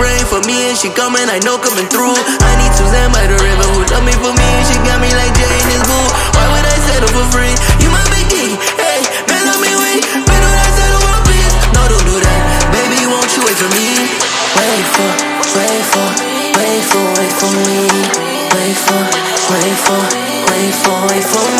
praying for me and she coming, I know coming through. I need Suzanne by the river who love me for me and she got me like Jane is his boo. Why would I settle for free? You my biggie, hey, man, love me wait. Man, don't I settle for free. No, don't do that. Baby, won't you wait for me? Wait for, wait for, wait for, wait for me. Wait for, wait for, wait for, wait for me.